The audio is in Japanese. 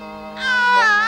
ああ